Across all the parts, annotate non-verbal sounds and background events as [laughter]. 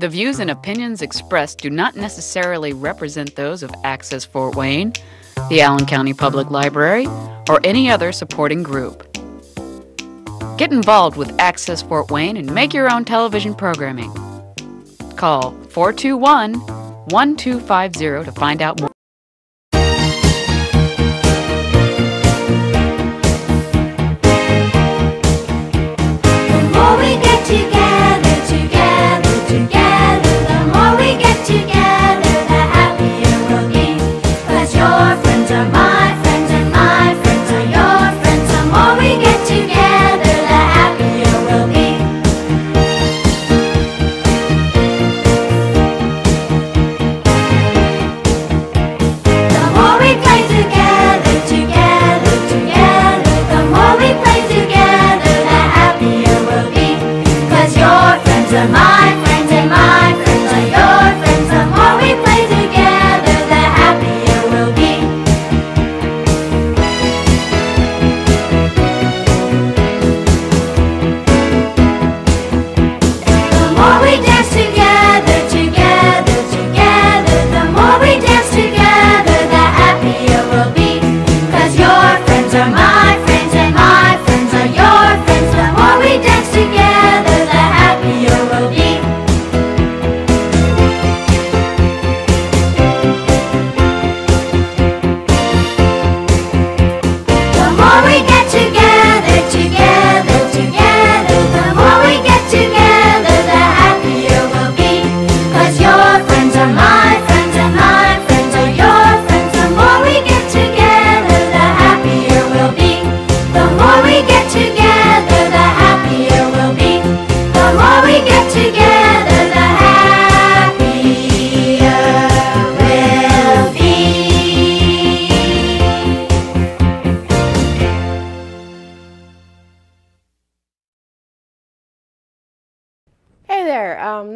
The views and opinions expressed do not necessarily represent those of Access Fort Wayne, the Allen County Public Library, or any other supporting group. Get involved with Access Fort Wayne and make your own television programming. Call 421 1250 to find out more.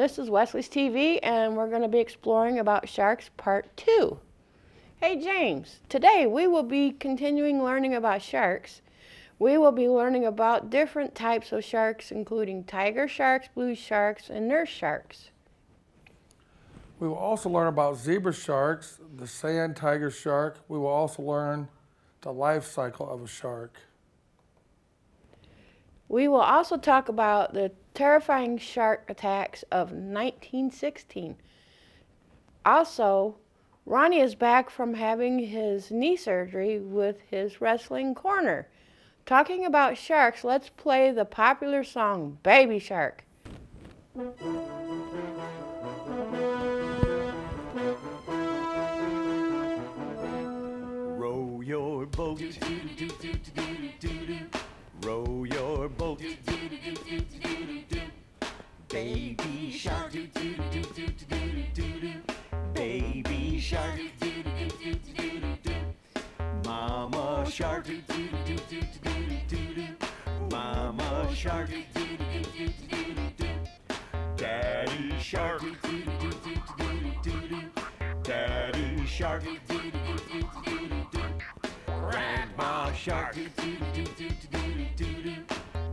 This is Wesley's TV, and we're going to be exploring about sharks part two. Hey James, today we will be continuing learning about sharks. We will be learning about different types of sharks, including tiger sharks, blue sharks, and nurse sharks. We will also learn about zebra sharks, the sand tiger shark. We will also learn the life cycle of a shark. We will also talk about the terrifying shark attacks of 1916. Also, Ronnie is back from having his knee surgery with his wrestling corner. Talking about sharks, let's play the popular song Baby Shark. Row your boat. Row your boat. Baby shark. Baby shark. Mama shark. Mama shark. Daddy shark. Daddy shark. Grandma shark.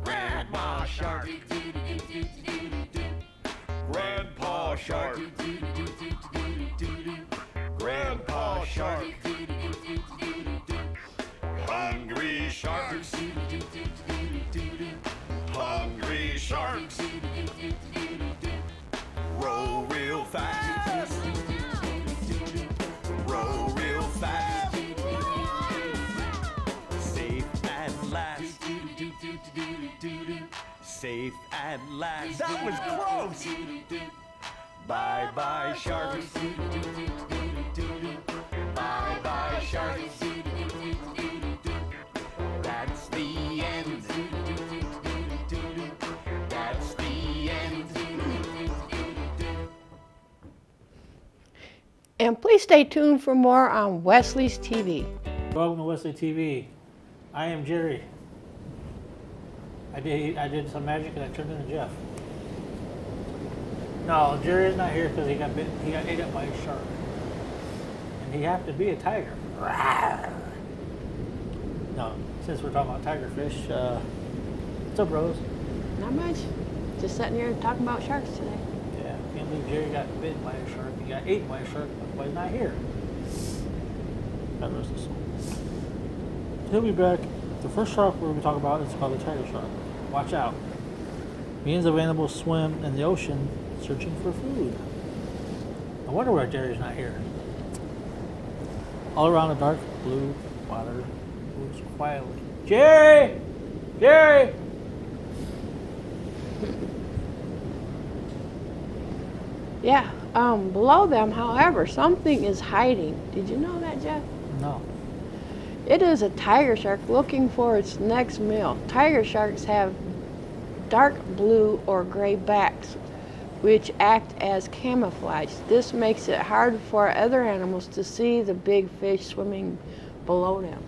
Grandma shark. Grandpa shark. And last. That was close. Bye bye sharks. Bye bye sharks. That's the end. That's the end. And please stay tuned for more on Wesley's TV. Welcome to Wesley TV. I am Jerry. I did I did some magic and I turned into Jeff. No, Jerry's not here because he got bit. He got ate up by a shark, and he happened to be a tiger. No, since we're talking about tigerfish, uh, what's up, Rose? Not much. Just sitting here talking about sharks today. Yeah, can't leave got bitten by a shark. He got eaten by a shark, but he's not here. God rest his soul. He'll be back. The first shark we're going to talk about is called the tiger shark. Watch out. Millions of animals swim in the ocean searching for food. I wonder why Jerry's not here. All around the dark blue water moves quietly. Jerry! Jerry! Yeah. Um, below them, however, something is hiding. Did you know that, Jeff? No. It is a tiger shark looking for its next meal. Tiger sharks have dark blue or gray backs, which act as camouflage. This makes it hard for other animals to see the big fish swimming below them.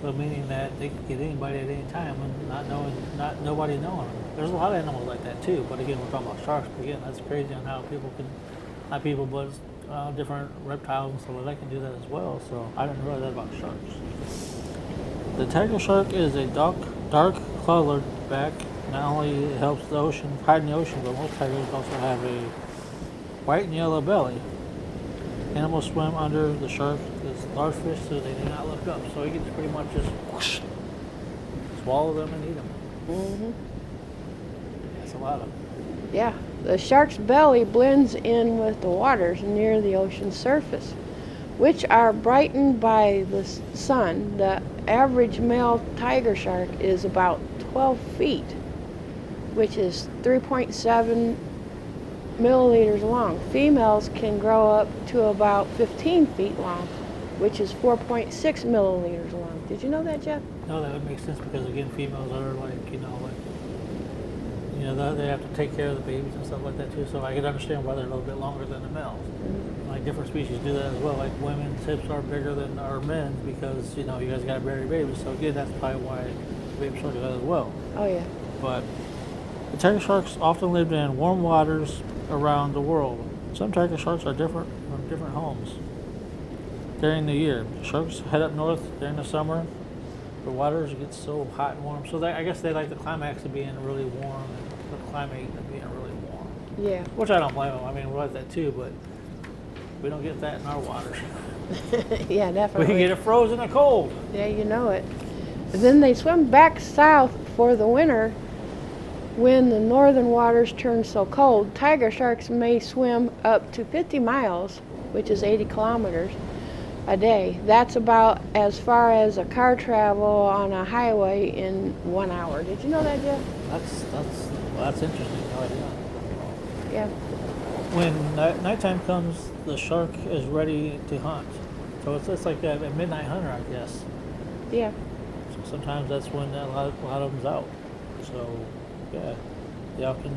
So meaning that they can get anybody at any time and not knowing, not nobody knowing. There's a lot of animals like that too. But again, we're talking about sharks. But again, that's crazy on how people can, not people, but uh, different reptiles and stuff like that can do that as well. So I didn't realize that about sharks. The tiger shark is a dark, dark colored back. Not only it helps the ocean hide in the ocean, but most tigers also have a white and yellow belly. Animals swim under the shark is large fish, so they do not look up. So he can pretty much just whoosh, swallow them and eat them. hmm That's a lot of them. Yeah, the shark's belly blends in with the waters near the ocean surface, which are brightened by the sun. The average male tiger shark is about 12 feet, which is 3.7 milliliters long. Females can grow up to about 15 feet long, which is 4.6 milliliters long. Did you know that, Jeff? No, that would make sense because again, females are like you know like you know they- they have to take care of the babies and stuff like that too. So I can understand why they're a little bit longer than the males. Like different species do that as well. Like women's hips are bigger than our men's because you know you guys got to bury babies. So again, that's probably why baby sharks are that as well. Oh, yeah. but the tiger sharks often lived in warm waters around the world. Some tiger sharks are different from different homes during the year. Sharks head up north during the summer. The waters get so hot and warm, so they, I guess they like the climax of being really warm and climate of being really warm. Yeah. Which I don't blame them. I mean, we like that too, but we don't get that in our waters. [laughs] yeah, definitely. We can get it frozen and cold. Yeah, you know it. And then they swim back south for the winter when the northern waters turn so cold. Tiger sharks may swim up to 50 miles, which is 80 kilometers, a day. That's about as far as a car travel on a highway in one hour. Did you know that, Jeff? That's that's well, that's interesting. No idea. Yeah. when night, nighttime comes, the shark is ready to hunt. So it's, it's like a, a midnight hunter, I guess. Yeah. So sometimes that's when a lot, a lot of them's out. So yeah, they often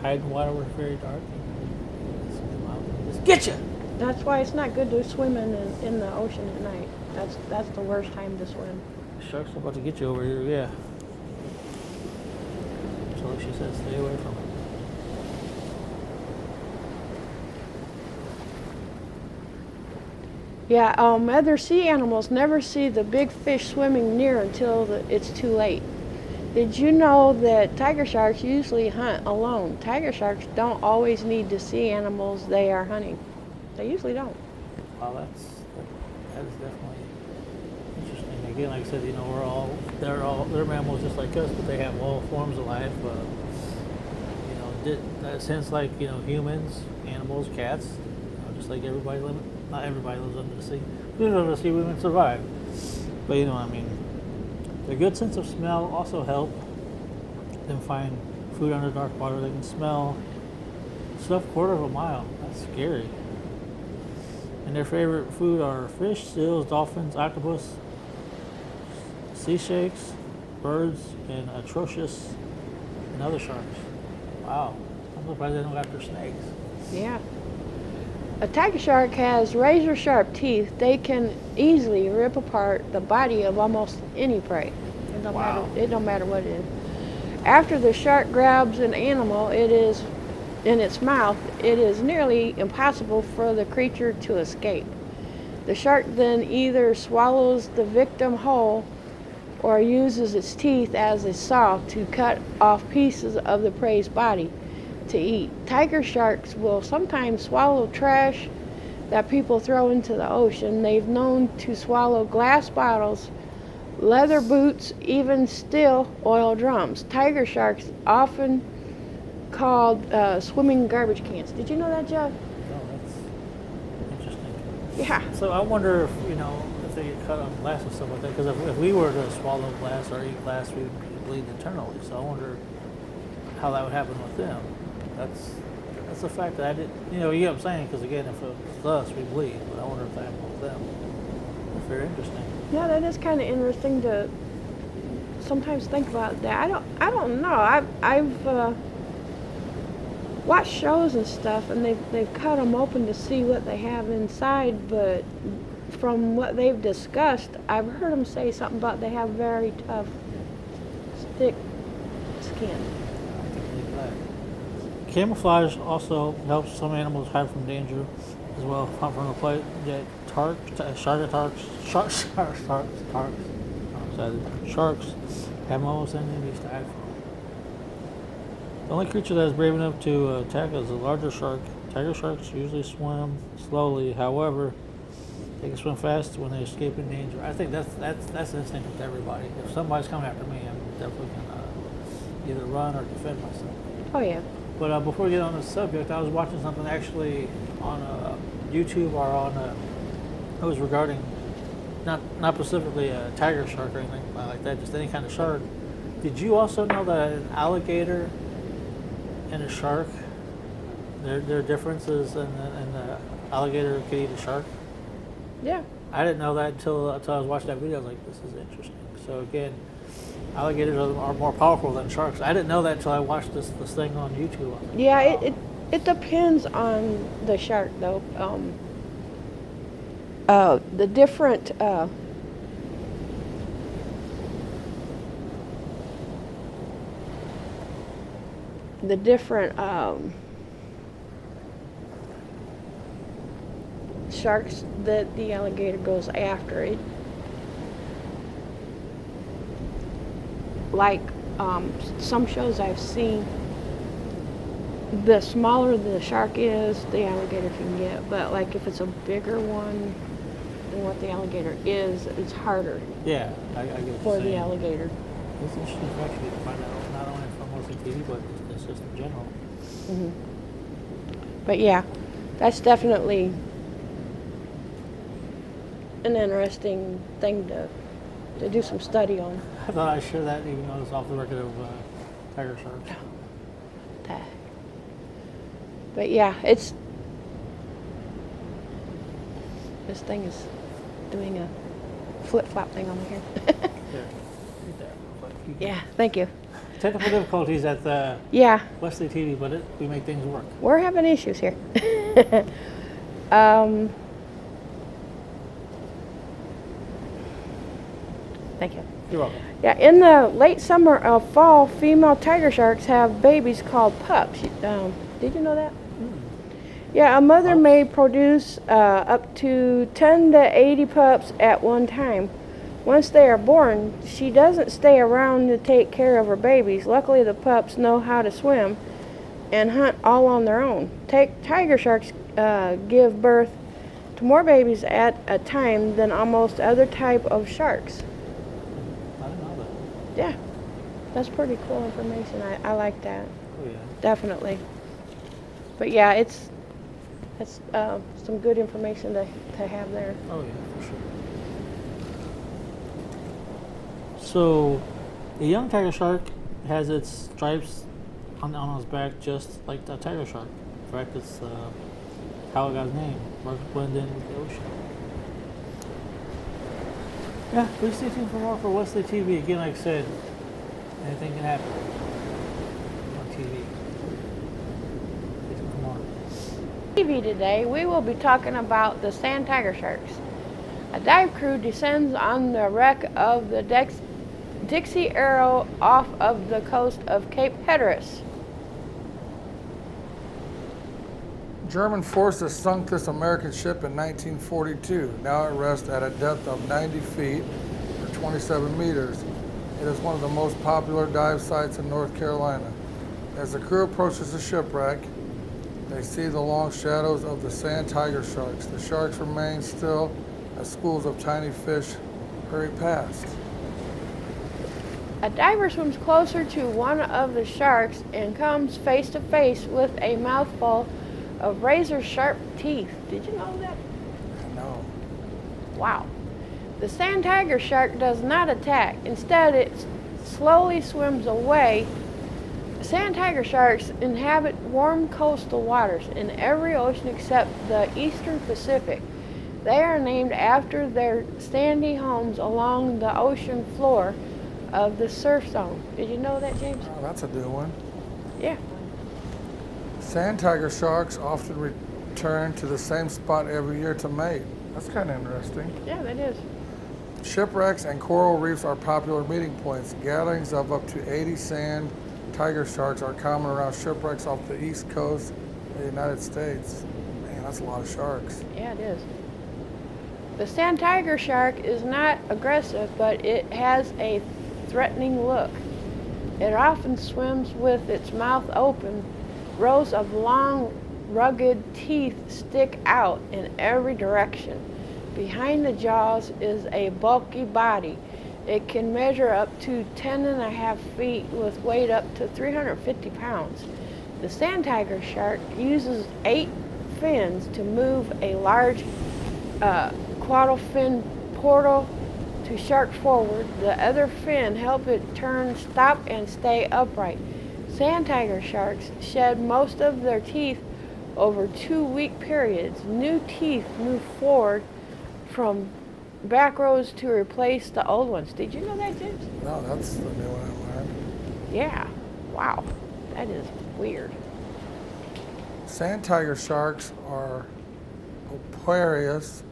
hide in water where it's very dark. And just come out and just get you. That's why it's not good to swim in, in, in the ocean at night. That's that's the worst time to swim. Sharks are about to get you over here. Yeah. She says, stay away from it. Yeah, um, other sea animals never see the big fish swimming near until the, it's too late. Did you know that tiger sharks usually hunt alone? Tiger sharks don't always need to see animals they are hunting. They usually don't. Well, that's that is definitely interesting. Again, like I said, you know, we're all they're all they're mammals just like us, but they have all forms of life. Uh, you know, did, that sense like you know humans, animals, cats, you know, just like everybody. Not everybody lives under the sea. We live under the sea, we would survive. But you know, I mean, their good sense of smell also help them find food under dark water. They can smell stuff quarter of a mile. That's scary. And their favorite food are fish, seals, dolphins, octopus, sea shakes, birds, and atrocious and other sharks. Wow. I'm surprised they don't go after snakes. Yeah. A tiger shark has razor sharp teeth. They can easily rip apart the body of almost any prey. It don't Wow. matter it don't matter what it is. After the shark grabs an animal, it is in its mouth, it is nearly impossible for the creature to escape. The shark then either swallows the victim whole or uses its teeth as a saw to cut off pieces of the prey's body. to eat. Tiger sharks will sometimes swallow trash that people throw into the ocean. They've known to swallow glass bottles, leather boots, even steel oil drums. Tiger sharks often called uh, swimming garbage cans. Did you know that, Jeff? No, that's interesting. Yeah. So I wonder if, you know, they get cut on glass and stuff like that, because if, if we were to swallow glass or eat glass, we would bleed internally. So I wonder how that would happen with them. That's that's a fact that I didn't, you know, you know what I'm saying? Because again, if it was us, we bleed, but I wonder if that happened with them. That's very interesting. Yeah, that is kind of interesting to sometimes think about that. I don't, I don't know. I've, I've uh, watched shows and stuff, and they've they've cut them open to see what they have inside. But from what they've discussed, I've heard them say something about they have very tough, thick skin. Camouflage also helps some animals hide from danger as well. From the play that tark, uh, shark attacks, [laughs] shark, shark, sharks, I'm sorry, sharks have almost enemies to hide from. The only creature that is brave enough to uh, attack is a larger shark. Tiger sharks usually swim slowly. However, they can swim fast when they escape in danger. I think that's that's that's instinct with everybody. If somebody's coming after me, I'm definitely gonna either run or defend myself. Oh yeah. But uh, before we get on the subject, I was watching something actually on uh, YouTube or on uh, it was regarding not not specifically a tiger shark or anything like that, just any kind of shark. Did you also know that an alligator and a shark, there there are differences, and and the alligator could eat a shark? Yeah. I didn't know that until until I was watching that video. I was like, this is interesting. So again, alligators are, are more powerful than sharks. I didn't know that until I watched this this thing on YouTube. Like, Yeah, it, it it depends on the shark though. Um, uh, the different uh, the different um, sharks that the alligator goes after it like um, some shows I've seen the smaller the shark is, the alligator can get. But like if it's a bigger one than what the alligator is, it's harder Yeah, I, I get what for the alligator. It's interesting you to find out not only from mostly TV, but it's just in general. But yeah, that's definitely an interesting thing to to do some study on. I thought I'd share that, even though it's off the record of uh, tiger sharks. That. But yeah, it's this thing is doing a flip flop thing on hair. [laughs] There, right there. But you- yeah, thank you. Technical difficulties at the [laughs] Yeah, Wesley TV, but it, we make things work. we're having issues here. [laughs] um, thank you. You're welcome. Yeah, in the late summer or fall, female tiger sharks have babies called pups. Um, did you know that? Yeah, a mother Pups? may produce uh, up to 10 to 80 pups at one time. Once they are born, she doesn't stay around to take care of her babies. Luckily, the pups know how to swim and hunt all on their own. Take, tiger sharks uh, give birth to more babies at a time than almost other type of sharks. I didn't know that. Yeah, that's pretty cool information. I, I like that, Oh yeah. definitely. But yeah, it's it's uh, some good information to, to have there. Oh yeah, for sure. So, a young tiger shark has its stripes on, on its back just like the tiger shark. In fact, it's uh, how it got its name. Marks blend in with the ocean. Yeah, please stay tuned for more for Wesley TV. Again, like I said, anything can happen on TV. TV today, we will be talking about the sand tiger sharks. A dive crew descends on the wreck of the Dex- Dixie Arrow off of the coast of Cape Hatteras. German forces sunk this American ship in 1942, now at rest at a depth of 90 feet or 27 meters. It is one of the most popular dive sites in North Carolina. As the crew approaches the shipwreck, they see the long shadows of the sand tiger sharks. The sharks remain still as schools of tiny fish hurry past. A diver swims closer to one of the sharks and comes face to face with a mouthful of razor sharp teeth. Did you know that? I know. Wow. The sand tiger shark does not attack. Instead, it slowly swims away. Sand tiger sharks inhabit warm coastal waters in every ocean except the eastern Pacific. They are named after their sandy homes along the ocean floor of the surf zone. Did you know that, James? Oh, that's a new one. Yeah. Sand tiger sharks often return to the same spot every year to mate. That's kind of interesting. Yeah, that is. Shipwrecks and coral reefs are popular meeting points. Gatherings of up to 80 sand tiger sharks are common around shipwrecks off the east coast of the United States. Man, that's a lot of sharks. Yeah, it is. The sand tiger shark is not aggressive, but it has a threatening look. It often swims with its mouth open. Rows of long, rugged teeth stick out in every direction. Behind the jaws is a bulky body. It can measure up to 10 and a half feet with weight up to 350 pounds. The sand tiger shark uses eight fins to move a large uh, caudal fin portal to shark forward. The other fin help it turn, stop, and stay upright. Sand tiger sharks shed most of their teeth over two week periods. New teeth move forward from back rows to replace the old ones. Did you know that, James? No, that's the new one I learned. Yeah. Wow. That is weird. Sand tiger sharks are operarious.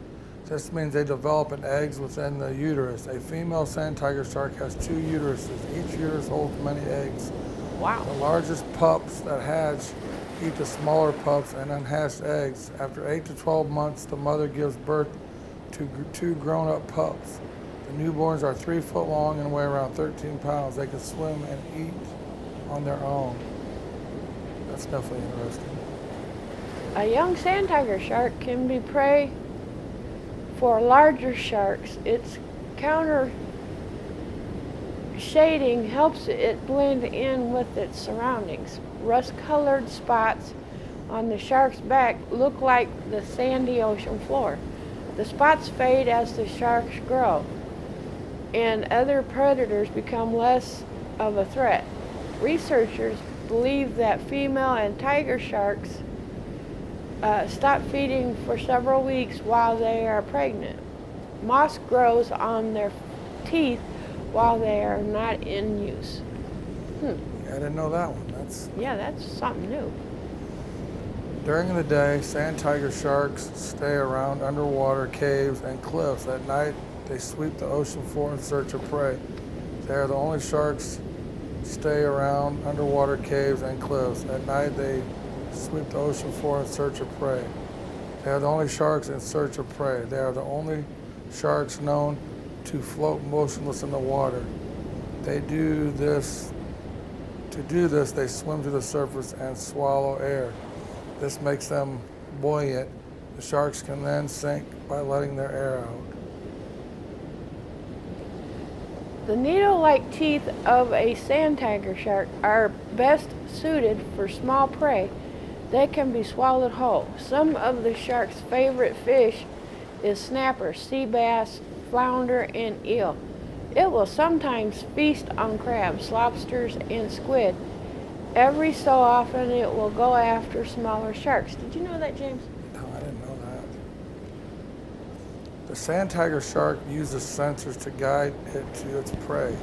This means they develop in eggs within the uterus. A female sand tiger shark has two uteruses. Each uterus holds many eggs. Wow. The largest pups that hatch eat the smaller pups and unhatched eggs. After 8 to 12 months, the mother gives birth to gr- two grown up pups. The newborns are 3 foot long and weigh around 13 pounds. They can swim and eat on their own. That's definitely interesting. A young sand tiger shark can be prey for larger sharks. Its counter shading helps it blend in with its surroundings. Rust colored spots on the shark's back look like the sandy ocean floor. The spots fade as the sharks grow, and other predators become less of a threat. Researchers believe that female and tiger sharks uh, stop feeding for several weeks while they are pregnant. Moss grows on their teeth while they are not in use. Hmm. I didn't know that one. That's Yeah, that's something new. during the day, sand tiger sharks stay around underwater caves and cliffs. At night, they sweep the ocean floor in search of prey. They are the only sharks stay around underwater caves and cliffs. At night, they sweep the ocean floor in search of prey. They are the only sharks in search of prey. They are the only sharks known to float motionless in the water. They do this to do this, they swim to the surface and swallow air. This makes them buoyant. The sharks can then sink by letting their air out. The needle-like teeth of a sand tiger shark are best suited for small prey. They can be swallowed whole. Some of the shark's favorite fish is snapper, sea bass, flounder, and eel. It will sometimes feast on crabs, lobsters, and squid. Every so often, it will go after smaller sharks. Did you know that, James? No, I didn't know that. The sand tiger shark uses sensors to guide it to its prey.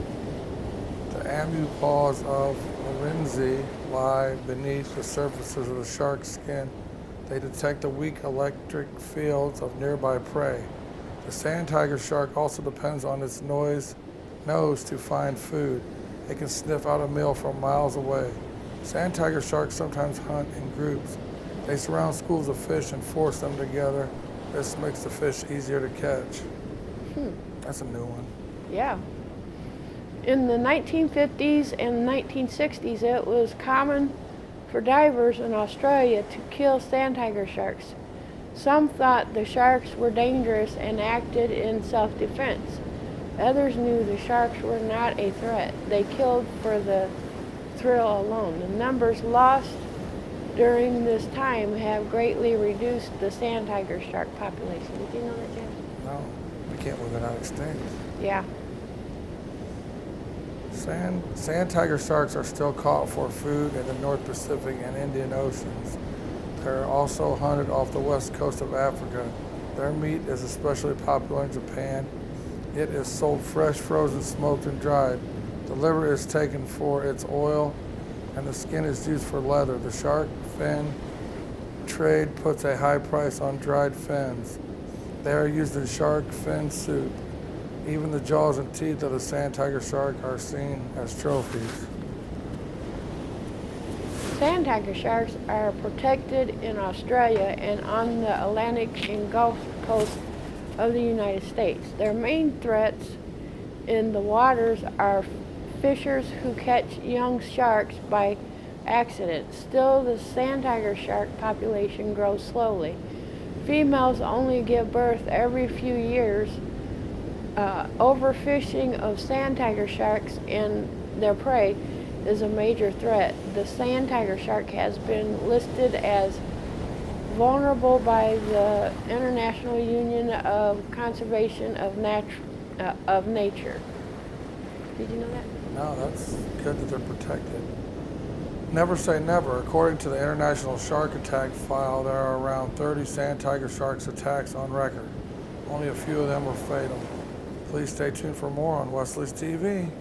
The ambu paws of Lorenzi lie beneath the surfaces of the shark's skin. They detect the weak electric fields of nearby prey. The sand tiger shark also depends on its noise, nose to find food. It can sniff out a meal from miles away. Sand tiger sharks sometimes hunt in groups. They surround schools of fish and force them together. This makes the fish easier to catch. Hmm. That's a new one. Yeah. In the 1950s and 1960s, it was common for divers in Australia to kill sand tiger sharks. Some thought the sharks were dangerous and acted in self-defense. Others knew the sharks were not a threat. They killed for the thrill alone. The numbers lost during this time have greatly reduced the sand tiger shark population. Did you know that, James? No, we can't move it out extinct. Yeah. Sand, sand tiger sharks are still caught for food in the North Pacific and Indian Oceans. They're also hunted off the west coast of Africa. Their meat is especially popular in Japan. It is sold fresh, frozen, smoked, and dried. The liver is taken for its oil, and the skin is used for leather. The shark fin trade puts a high price on dried fins. They are used in shark fin soup. Even the jaws and teeth of the sand tiger shark are seen as trophies. Sand tiger sharks are protected in Australia and on the Atlantic and Gulf Coast of the United States. Their main threats in the waters are fishers who catch young sharks by accident. Still, the sand tiger shark population grows slowly. Females only give birth every few years. Uh, overfishing of sand tiger sharks and their prey is a major threat. The sand tiger shark has been listed as vulnerable by the International Union of Conservation of, uh, of Nature. Did you know that? No, that's good that they're protected. Never say never. According to the International Shark Attack File, there are around 30 sand tiger sharks attacks on record. Only a few of them were fatal. Please stay tuned for more on Wesley's TV.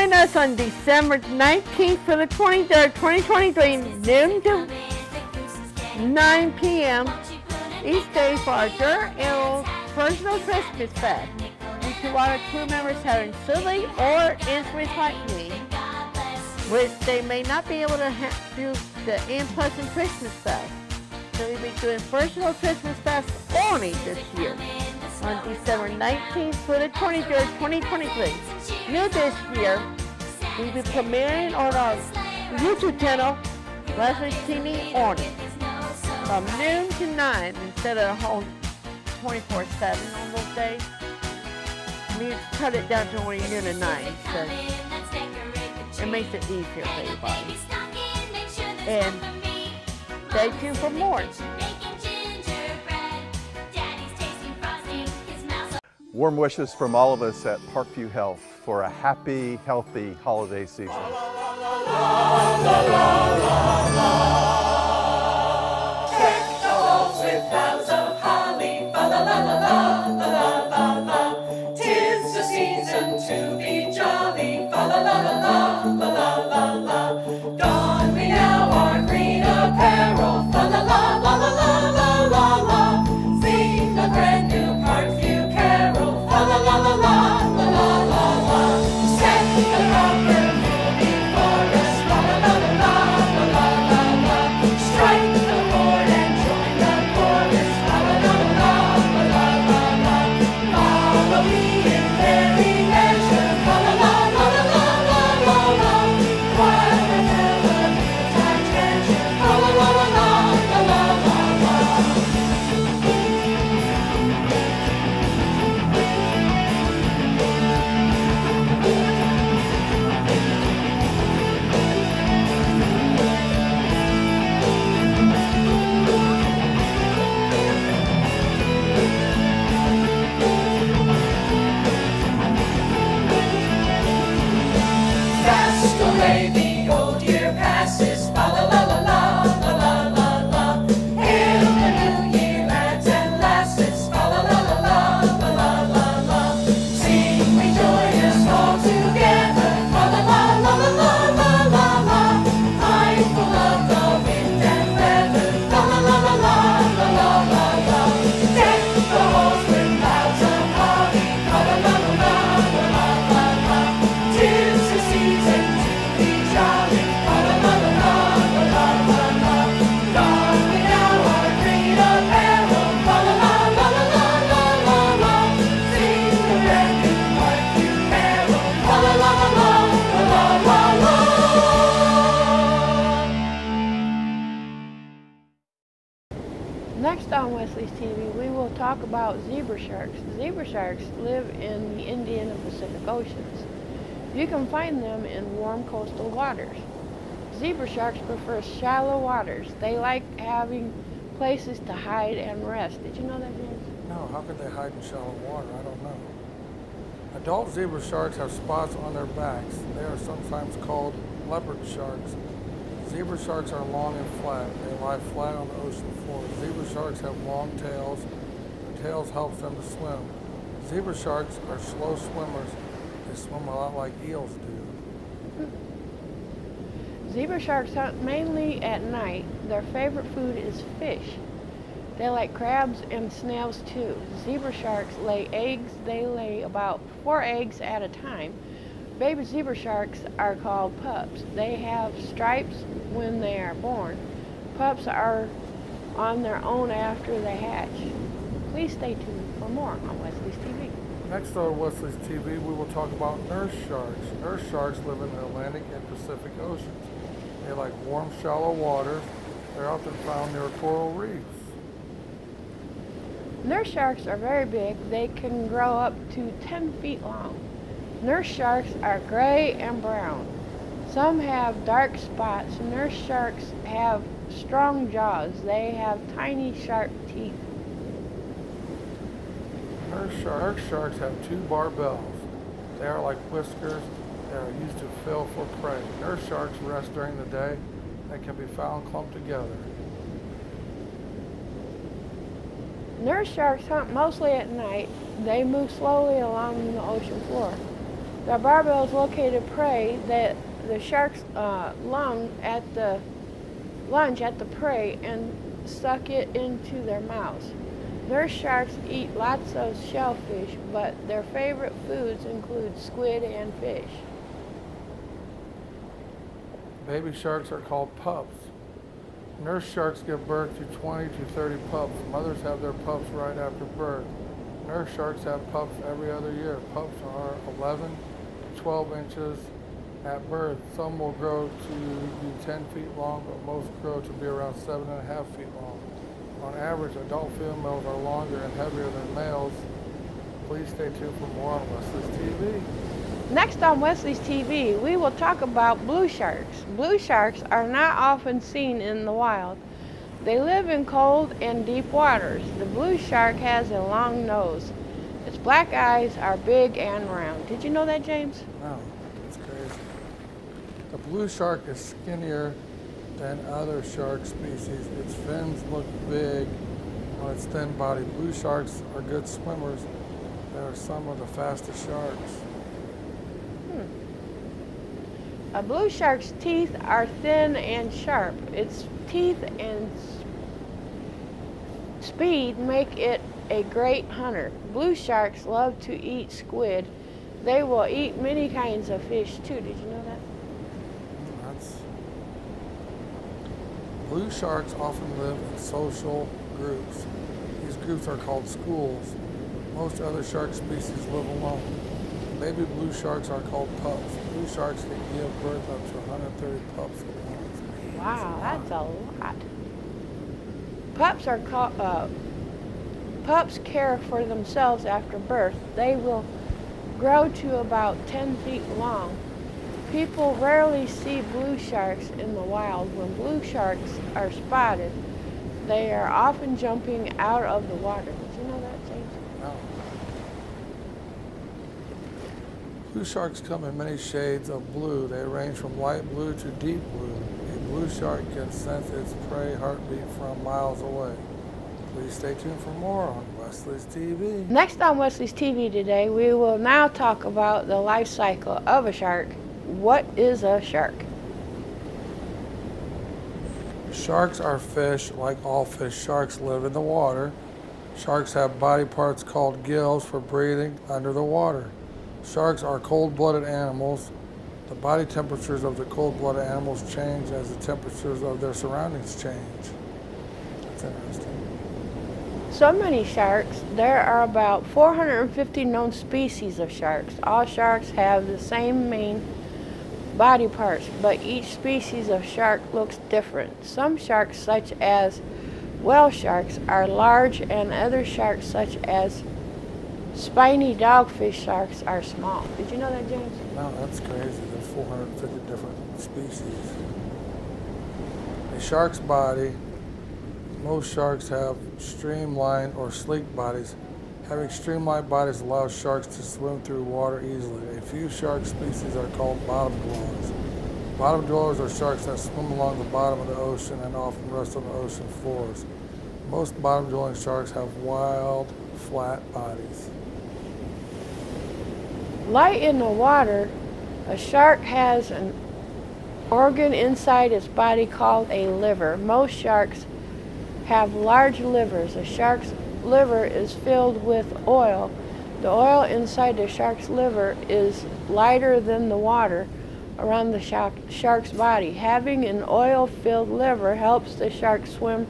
Join us on December 19th for the 23rd, 2023, noon to 9 p.m. each day for our Dirt Annual Personal Christmas Fest. And to our crew members having silly or instruments like me, which they may not be able to do the in-person Christmas Fest. So we'll be doing Personal Christmas Fest only this year on December 19th to the 23rd, 2023. New this year, we'll be premiering on our YouTube channel, Wesley's TV Only. from noon to 9 instead of a whole 24 7 on those days. We cut it down to only noon to 9 so it makes it easier for everybody. And stay tuned for more. Warm wishes from all of us at Parkview Health for a happy, healthy holiday season. Tis sharks prefer shallow waters. They like having places to hide and rest. Did you know that, James? No, how could they hide in shallow water? I don't know. Adult zebra sharks have spots on their backs. They are sometimes called leopard sharks. Zebra sharks are long and flat. They lie flat on the ocean floor. Zebra sharks have long tails. Their tails help them to swim. Zebra sharks are slow swimmers. They swim a lot like eels do. Zebra sharks hunt mainly at night. Their favorite food is fish. They like crabs and snails too. Zebra sharks lay eggs. They lay about four eggs at a time. Baby zebra sharks are called pups. They have stripes when they are born. Pups are on their own after they hatch. Please stay tuned for more on Wesley's TV. Next on Wesley's TV, we will talk about nurse sharks. Nurse sharks live in the Atlantic and Pacific Oceans. They like warm, shallow water. They're often found near coral reefs. Nurse sharks are very big. They can grow up to 10 feet long. Nurse sharks are gray and brown. Some have dark spots. Nurse sharks have strong jaws. They have tiny, sharp teeth. Nurse, shark, nurse sharks have two barbels. They are like whiskers that are used to fill for prey. Nurse sharks rest during the day. They can be found clumped together. Nurse sharks hunt mostly at night. They move slowly along the ocean floor. Their barbels located prey that the sharks uh, lung at the lunge at the prey and suck it into their mouths. Nurse sharks eat lots of shellfish, but their favorite foods include squid and fish. Baby sharks are called pups. Nurse sharks give birth to 20 to 30 pups. Mothers have their pups right after birth. Nurse sharks have pups every other year. Pups are 11 to 12 inches at birth. Some will grow to be 10 feet long, but most grow to be around seven and a half feet long. On average, adult females are longer and heavier than males. Please stay tuned for more on Wesley's TV. Next on Wesley's TV, we will talk about blue sharks. Blue sharks are not often seen in the wild. They live in cold and deep waters. The blue shark has a long nose. Its black eyes are big and round. Did you know that, James? Wow, that's crazy. The blue shark is skinnier than other shark species. Its fins look big on its thin body. Blue sharks are good swimmers. They are some of the fastest sharks. A blue shark's teeth are thin and sharp. Its teeth and speed make it a great hunter. Blue sharks love to eat squid. They will eat many kinds of fish too. Did you know that? That's Blue sharks often live in social groups. These groups are called schools. Most other shark species live alone. Baby blue sharks are called pups. Blue sharks can give birth up to 130 pups at once. Wow, that's a lot. Pups are called. Uh, pups care for themselves after birth. They will grow to about 10 feet long. People rarely see blue sharks in the wild. When blue sharks are spotted, they are often jumping out of the water. Did you know that, James? No. Blue sharks come in many shades of blue. They range from light blue to deep blue. A blue shark can sense its prey heartbeat from miles away. Please stay tuned for more on Wesley's TV. Next on Wesley's TV today, we will now talk about the life cycle of a shark. What is a shark? Sharks are fish. Like all fish, sharks live in the water. Sharks have body parts called gills for breathing under the water. Sharks are cold-blooded animals. The body temperatures of the cold-blooded animals change as the temperatures of their surroundings change. That's interesting. So many sharks. There are about 450 known species of sharks. All sharks have the same main body parts, but each species of shark looks different. Some sharks, such as whale sharks, are large, and other sharks, such as spiny dogfish sharks, are small. Did you know that, James? Wow, that's crazy. There's 450 different species. A shark's body, most sharks have streamlined or sleek bodies. Having streamlined bodies allows sharks to swim through water easily. A few shark species are called bottom dwellers. Bottom dwellers are sharks that swim along the bottom of the ocean and often rest on the ocean floors. Most bottom dwelling sharks have wild, flat bodies. Light in the water, a shark has an organ inside its body called a liver. Most sharks have large livers. A shark's liver is filled with oil. The oil inside the shark's liver is lighter than the water around the shark, shark's body. Having an oil filled liver helps the shark swim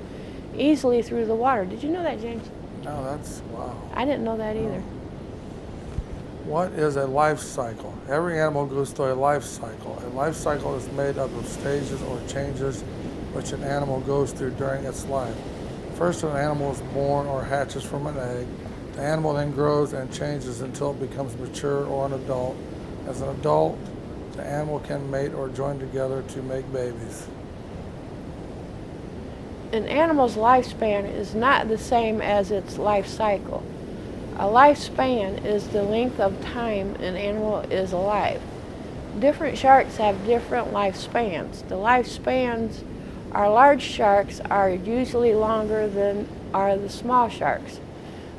easily through the water. Did you know that, James? No, that's wow. I didn't know that either. What is a life cycle? Every animal goes through a life cycle. A life cycle is made up of stages or changes which an animal goes through during its life. First, an animal is born or hatches from an egg. The animal then grows and changes until it becomes mature or an adult. As an adult, the animal can mate or join together to make babies. An animal's lifespan is not the same as its life cycle. A lifespan is the length of time an animal is alive. Different sharks have different lifespans. The lifespans our large sharks are usually longer than are the small sharks.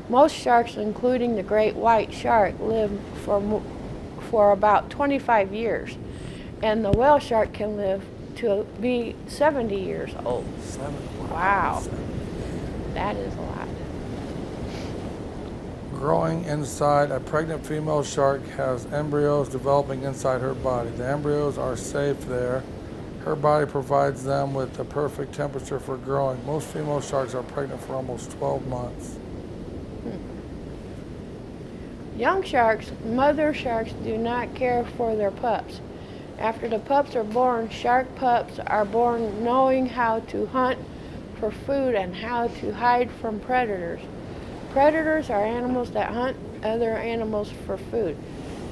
Most sharks, including the great white shark, live for, for about 25 years, and the whale shark can live to be 70 years old. Wow. That is a lot. Growing inside, a pregnant female shark has embryos developing inside her body. The embryos are safe there. Her body provides them with the perfect temperature for growing. Most female sharks are pregnant for almost 12 months. Hmm. Young sharks, mother sharks do not care for their pups. After the pups are born, shark pups are born knowing how to hunt for food and how to hide from predators. Predators are animals that hunt other animals for food.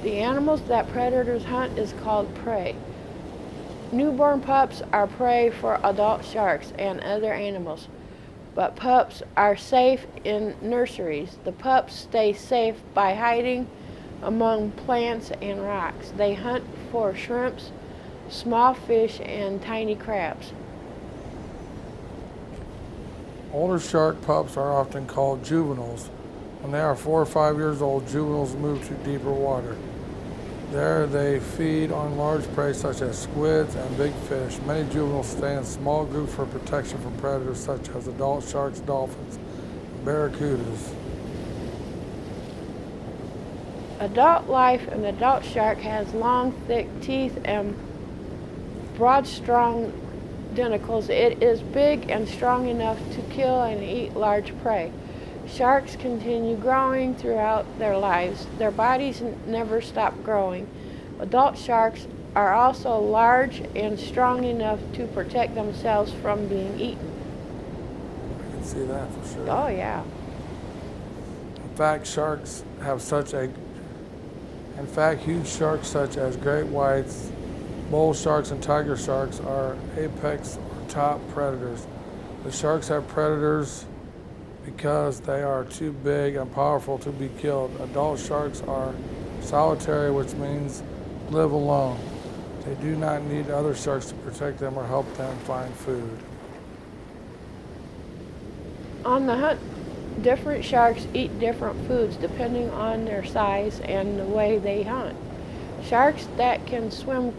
The animals that predators hunt is called prey. Newborn pups are prey for adult sharks and other animals, but pups are safe in nurseries. The pups stay safe by hiding among plants and rocks. They hunt for shrimps, small fish, and tiny crabs. Older shark pups are often called juveniles. When they are four or five years old, juveniles move to deeper water. There they feed on large prey such as squids and big fish. Many juveniles stay in small groups for protection from predators such as adult sharks, dolphins, and barracudas. Adult life, an adult shark has long, thick teeth and broad, strong denticles. It is big and strong enough to kill and eat large prey. Sharks continue growing throughout their lives. Their bodies never stop growing. Adult sharks are also large and strong enough to protect themselves from being eaten. I can see that for sure. Oh, yeah. In fact, sharks have such a in fact, huge sharks such as great whites, bull sharks, and tiger sharks are apex or top predators. The sharks have predators because they are too big and powerful to be killed. Adult sharks are solitary, which means live alone. They do not need other sharks to protect them or help them find food. On the hunt, different sharks eat different foods depending on their size and the way they hunt. Sharks that can swim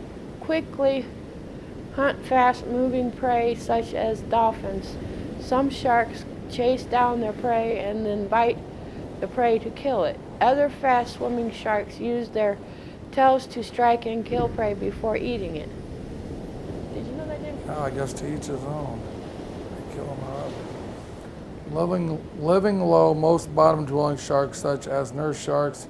quickly hunt fast moving prey such as dolphins. Some sharks chase down their prey and then bite the prey to kill it. Other fast swimming sharks use their tails to strike and kill prey before eating it. Did you know that? Well, oh, I guess to each his own. They kill them however. Living, living low, most bottom-dwelling sharks, such as nurse sharks,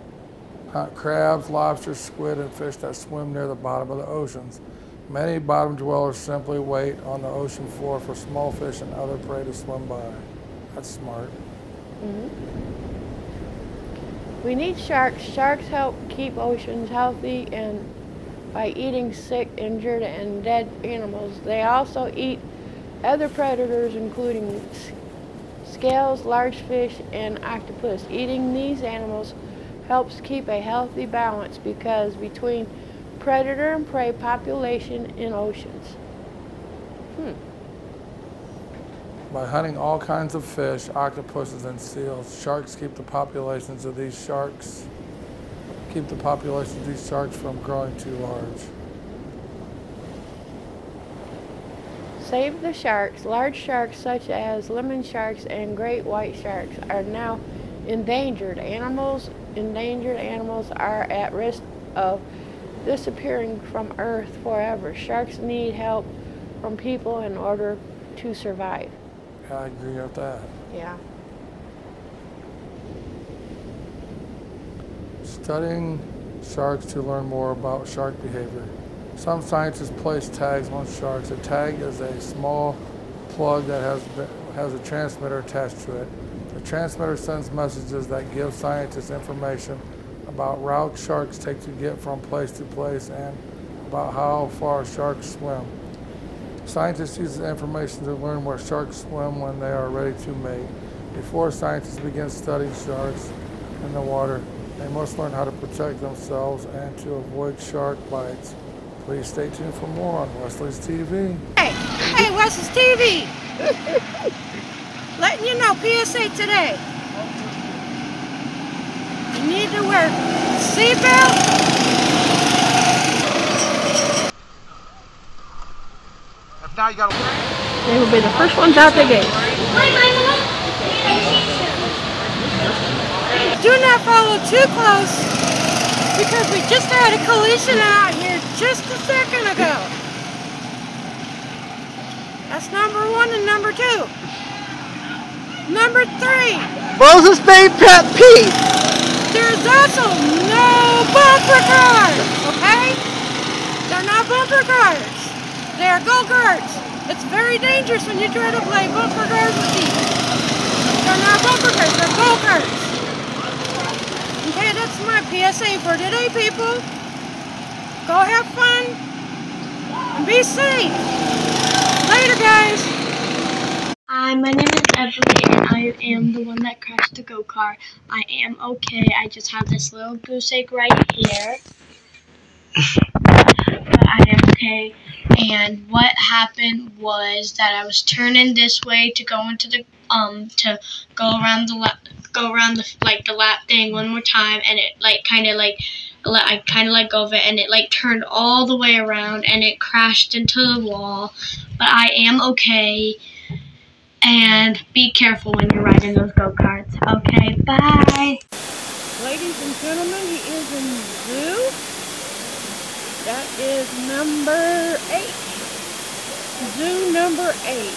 hunt crabs, lobsters, squid, and fish that swim near the bottom of the oceans. Many bottom dwellers simply wait on the ocean floor for small fish and other prey to swim by. That's smart. Mm-hmm. We need sharks. Sharks help keep oceans healthy and by eating sick, injured, and dead animals. They also eat other predators including scales, large fish, and octopus. Eating these animals helps keep a healthy balance because between predator and prey population in oceans. Hmm. By hunting all kinds of fish, octopuses, and seals, sharks keep the populations of these sharks keep the population of these sharks from growing too large. Save the sharks. Large sharks such as lemon sharks and great white sharks are now endangered. Animals, endangered animals are at risk of disappearing from Earth forever. Sharks need help from people in order to survive. I agree with that. Yeah. Studying sharks to learn more about shark behavior. Some scientists place tags on sharks. A tag is a small plug that has, has a transmitter attached to it. The transmitter sends messages that give scientists information about routes sharks take to get from place to place and about how far sharks swim. Scientists use the information to learn where sharks swim when they are ready to mate. Before scientists begin studying sharks in the water, they must learn how to protect themselves and to avoid shark bites. Please stay tuned for more on Wesley's TV. Hey, hey, Wes's TV. [laughs] Letting you know, PSA today. You need to wear seatbelt. Now you gotta. They will be the first ones out the gate. Do not follow too close because we just had a collision out here just a second ago. That's number one and number two. Number three, Moses Bay Pet Peeve. there's also no bumper cars, okay? They're not bumper cars. They're go-karts. It's very dangerous when you try to play bumper cars with these. They're not bumper cars, they're go-karts. Okay, that's my PSA for today, people. Go have fun and be safe. Later, guys. Hi, my name is Everly, and I am the one that crashed the go kart. I am okay. I just have this little goose egg right here. but I am okay. And what happened was that I was turning this way to go into the um to go around the lap, go around the like the lap thing one more time, and it like kind of like let I kind of let go of it, and it like turned all the way around, and it crashed into the wall. But I am okay. And be careful when you're riding those go karts. Okay, bye. Ladies and gentlemen, he is in zoo. That is number eight. Zoo number eight.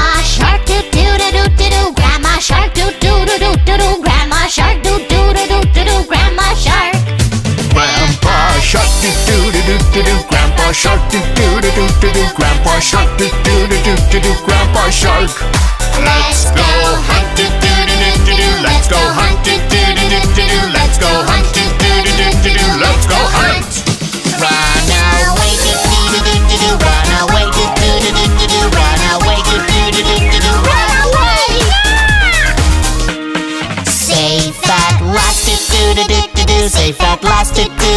Grandpa shark doo doo doo doo doo doo Grandpa shark doo doo doo doo doo doo Grandpa shark Let's go hunt doo doo doo doo doo doo Let's go hunt doo doo doo doo doo doo Let's go hunt doo doo doo doo doo doo Let's go hunt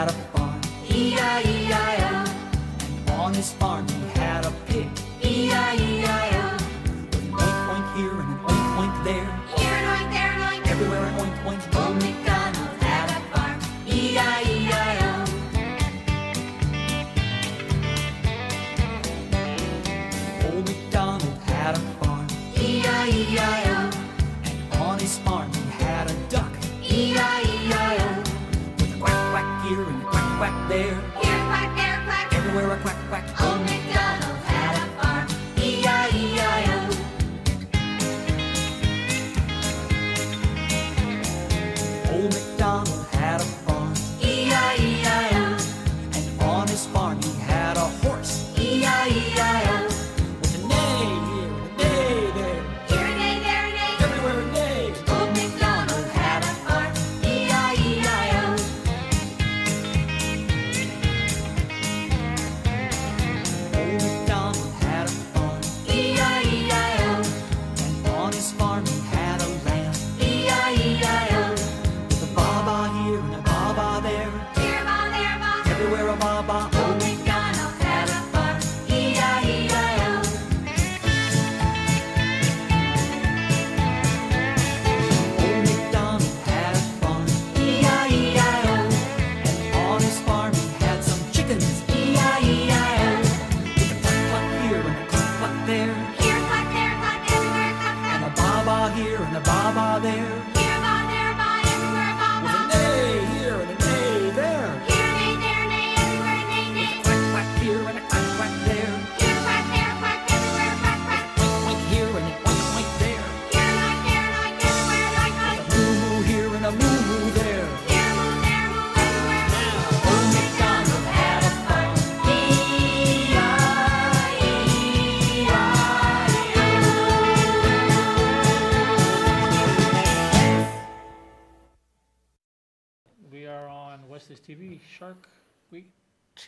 had a farm, E-I-E-I-O.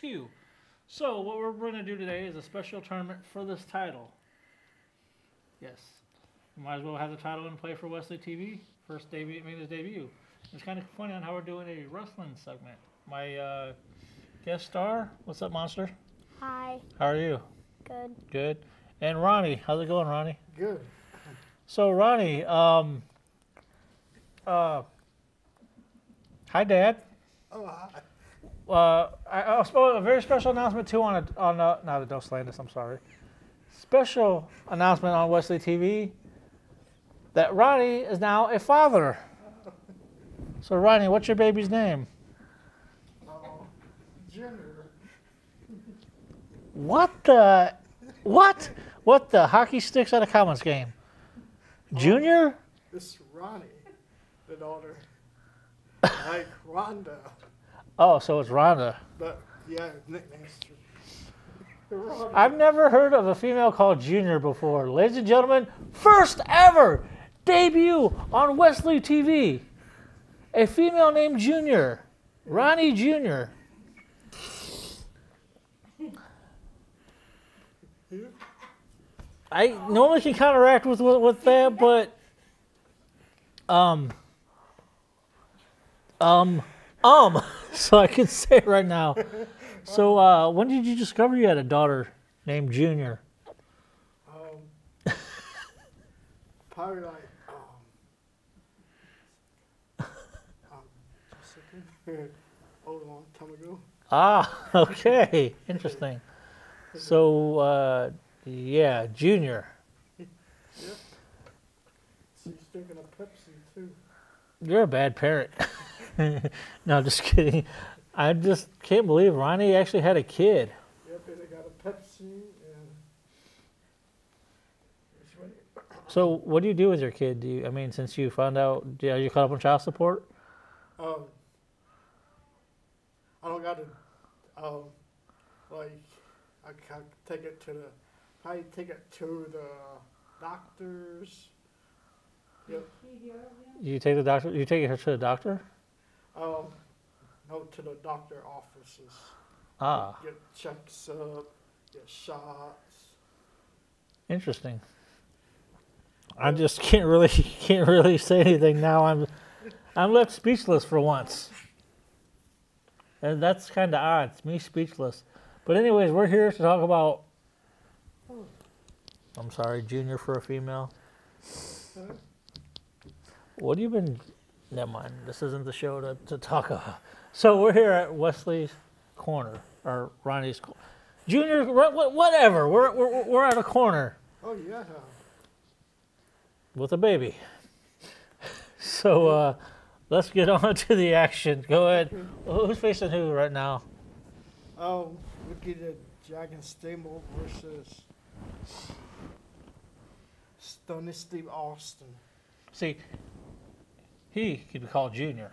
2. So, what we're going to do today is a special tournament for this title. Yes. We might as well have the title in play for Wesley TV. First debut, made his debut. It's kind of funny on how we're doing a wrestling segment. My uh, guest star, what's up, Monster? Hi. How are you? Good. Good. And Ronnie, how's it going, Ronnie? Good. So, Ronnie, um, uh, hi, Dad. Oh, hi. Uh, I, a very special announcement too on a, on a, not a Dos Landis, I'm sorry. Special announcement on Wesley TV that Ronnie is now a father. So, Ronnie, what's your baby's name? Junior. What the? What? What the hockey sticks at a Komets game? Junior? This is Ronnie, the daughter. like Rhonda. Oh, so it's Rhonda. But yeah, nicknames. I've never heard of a female called Junior before. Ladies and gentlemen, first ever debut on Wesley TV. A female named Junior. Ronnie Junior. I normally can counteract with, with with that, but um um um [laughs] so I can say it right now. So [laughs] uh, when did you discover you had a daughter named Junior? Um, probably like um, um, just a second. a long time ago. Ah, [laughs] okay, interesting. So uh, yeah, Junior. Yep. She's drinking a Pepsi too. You're a bad parent. [laughs] no, just kidding. I just can't believe Ronnie actually had a kid. Yep, and I got a Pepsi and. So what do you do with your kid? Do you? I mean, since you found out, are you caught up on child support? Um, I don't got to, um, like, I can take it to the, probably take it to the doctors. Yep. You take the doctor. You take her to the doctor. Um, no, to the doctor offices. Ah, Get checks up, get shots. interesting. I just can't really [laughs] can't really say anything now. I'm I'm left speechless for once, and that's kind of odd. It's me speechless. But anyways, we're here to talk about. I'm sorry, junior for a female. What have you been? Never mind. This isn't the show to, to talk about. So we're here at Wesley's corner or Ronnie's corner. Junior, wha- wha- whatever. We're, we're we're at a corner Oh, yeah. with a baby. [laughs] So uh, let's get on [laughs] to the action. Go ahead. Who's facing who right now? Oh, look at the Dragon Stable versus Stony Steve Austin. See, he could be called Junior.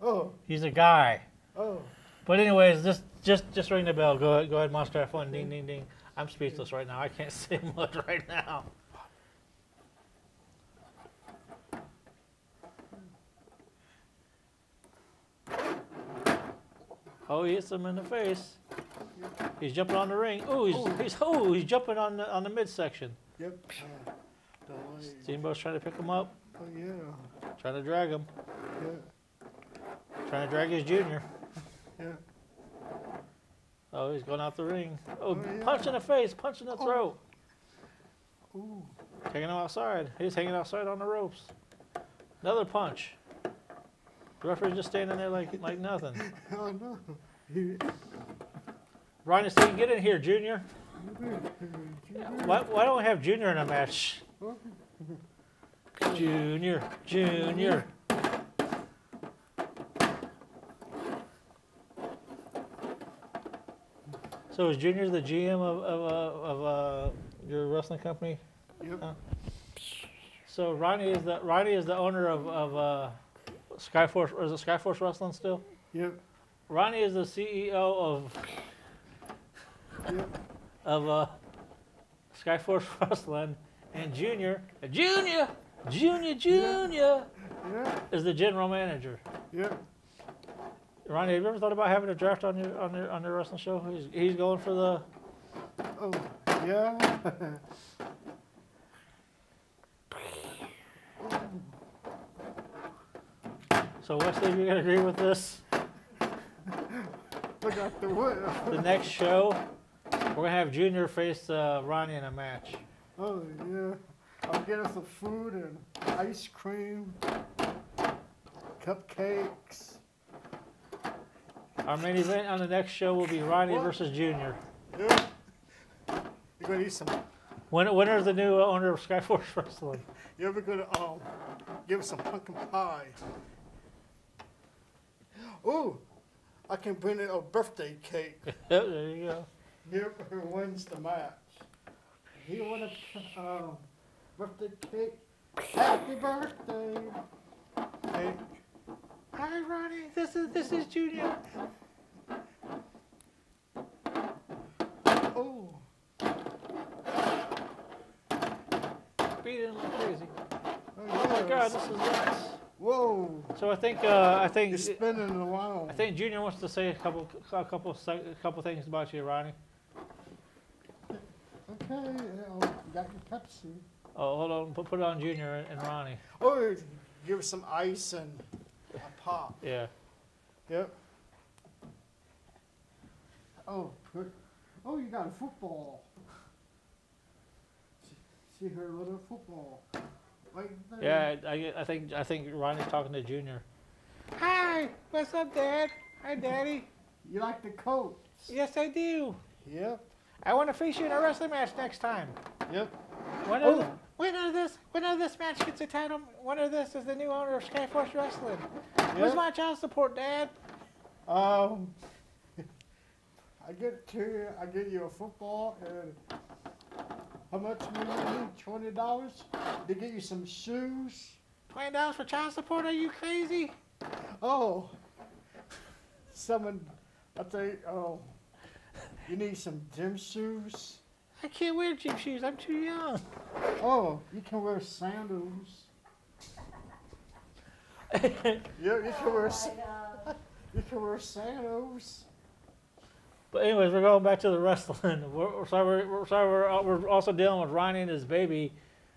Oh, He's a guy. oh. But anyways, just just just ring the bell. Go ahead, go ahead, Monster. Have fun. Ding, ding, ding. I'm speechless right now. I can't [laughs] say much right now. Oh, he hits him in the face. He's jumping on the ring. Oh, he's he's oh he's jumping on the on the midsection. Yep. Uh. Steamboat's trying to pick him up, Oh, yeah. trying to drag him, Yeah. trying to drag his junior. Yeah. Oh, he's going out the ring. Oh, Oh, yeah. punch in the face, punch in the oh. throat. Ooh. Taking him outside. He's hanging outside on the ropes. Another punch. The referee's just standing there like like nothing. [laughs] Oh, no. Ronnie saying, get in here, Junior. Why, why don't we have Junior in a match? Oh. [laughs] Junior, Junior. So is Junior the GM of, of, uh, of uh, your wrestling company? yep. Huh? So Ronnie is the Ronnie is the owner of, of uh, Skyforce. Or is it Skyforce Wrestling still? Yep. Ronnie is the CEO of Yep. of uh, Skyforce [laughs] Wrestling, and Junior, Junior, Junior, Junior Yeah. is the general manager. Yep. Ronnie, have you ever thought about having a draft on your on your on your wrestling show? He's he's going for the. Oh, yeah. [laughs] So Wesley, you gonna agree with this? [laughs] Look at the wood. The next show, we're gonna have Junior face uh, Ronnie in a match. Oh, yeah. I'll get us some food and ice cream, cupcakes. Our main event on the next show will be Ronnie What? versus Junior. Yeah. You're gonna eat some. Winner, winner is the new owner of Skyforce Wrestling. [laughs] You're ever gonna um give us some pumpkin pie? Ooh, I can bring in a birthday cake. [laughs] There you go. Whoever wins the match. He want a um, birthday cake. Happy birthday. Hey, Hi, Ronnie. This is this is Junior. oh, Beating like crazy. oh, Oh my God, this is nuts. Whoa, So I think uh, I think it's spinning around. I think Junior wants to say a couple a couple a couple things about you, Ronnie. Okay, you got your Pepsi. Oh, hold on. Put, put it on Junior and Ronnie. Oh, give us some ice and a pop. Yeah. Yep. Oh, put, oh, you got a football. See her little football. Right. Yeah, I, I think I think Ronnie's talking to Junior. Hi, what's up, Dad? Hi, Daddy. You like the coat? Yes, I do. Yep. I want to face you in a wrestling match next time. Yep. Winner, Oh. Winner of this, winner of this match gets a title. Winner of this is the new owner of Skyforce Wrestling. Yep. My child support, Dad? Um, [laughs] I get to I get you a football and how much do you need? Twenty dollars to get you some shoes. Twenty dollars for child support? Are you crazy? Oh, [laughs] someone, I think. Oh, you need some gym shoes. I can't wear gym shoes. I'm too young. Oh, you can wear sandals. [laughs] yeah, you can wear. sa- You can wear sandals. But anyways, we're going back to the wrestling. [laughs] We're, we're sorry, we're, we're sorry. We're, we're also dealing with Ronnie and his baby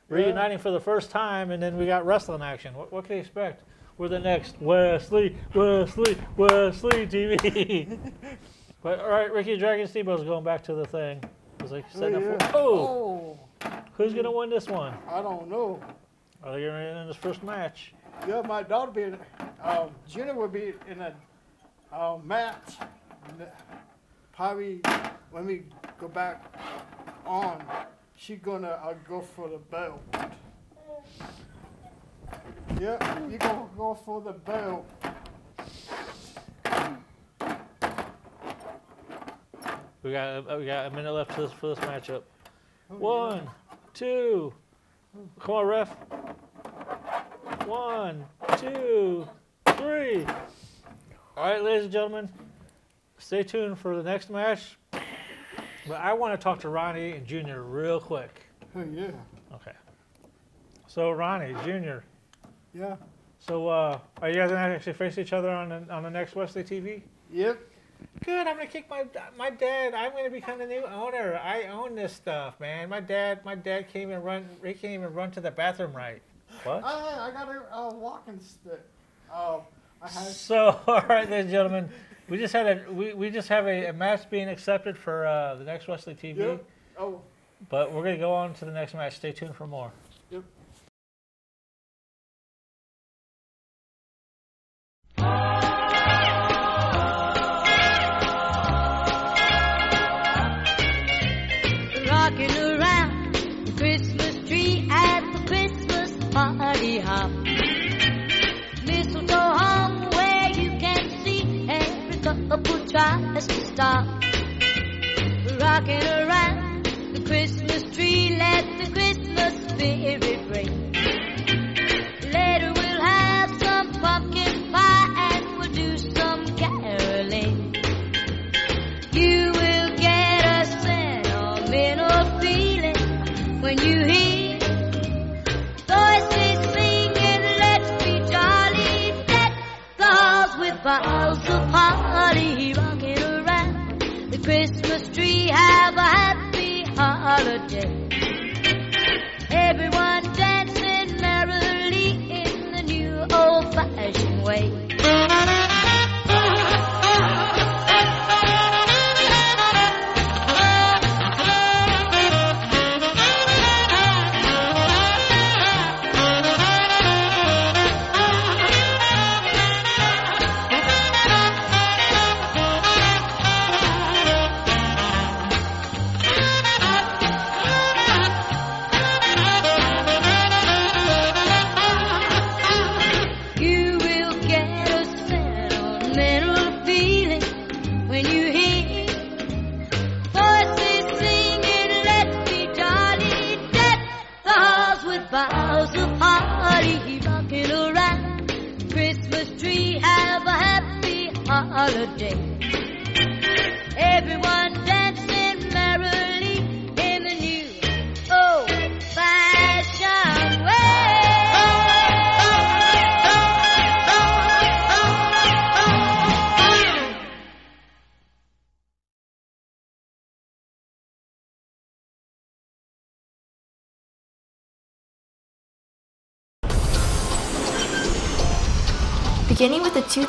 reuniting for the first time, and then we got wrestling action. What, what can you expect? We're the next Wesley, Wesley, Wesley TV. [laughs] but all right, Ricky Dragon Steamboat's going back to the thing. It was like setting up yeah. oh, Oh, who's gonna win this one? I don't know. Are they gonna win in this first match? Yeah, my daughter be, in- um, Junior will be in a uh, match. n- Probably when we go back on, she gonna uh, go for the belt. Yeah, you gonna go for the belt. We got uh, we got a minute left for this, for this matchup. Oh, One, two. Come on, ref. One, two, three. All right, ladies and gentlemen, stay tuned for the next match. But I want to talk to Ronnie and Junior real quick. Oh, yeah, Okay. So Ronnie, Junior. yeah. So uh, are you guys gonna actually face each other on the, on the next Wesley TV? Yep. Good. I'm gonna kick my my dad. I'm gonna become the new owner. I own this stuff, man. My dad my dad can't even run. He can't even run to the bathroom right. What? I, I got a uh, walking stick. Oh, I have. [laughs] So, all right, ladies and gentlemen, we just had a we, we just have a, a match being accepted for uh, the next Wesley TV. Yep. Oh, But we're gonna go on to the next match. Stay tuned for more. Tries to stop. Rocking around the Christmas tree, let the Christmas spirit ring. Christmas tree. Have a happy holiday. Boughs of holly, rocking around Christmas tree. Have a happy holiday. Everyone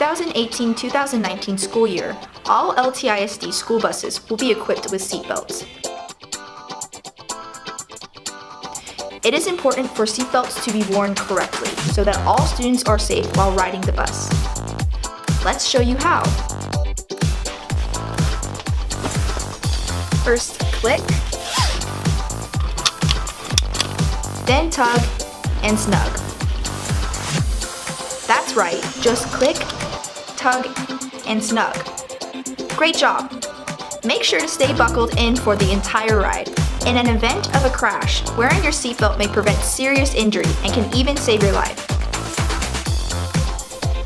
2018-2019 school year, all LTISD school buses will be equipped with seatbelts. It is important for seatbelts to be worn correctly so that all students are safe while riding the bus. Let's show you how. First, click, then tug and snug. That's right, just click, tug, and snug. Great job! Make sure to stay buckled in for the entire ride. In an event of a crash, wearing your seatbelt may prevent serious injury and can even save your life.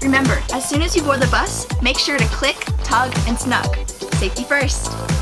Remember, as soon as you board the bus, make sure to click, tug, and snug. Safety first!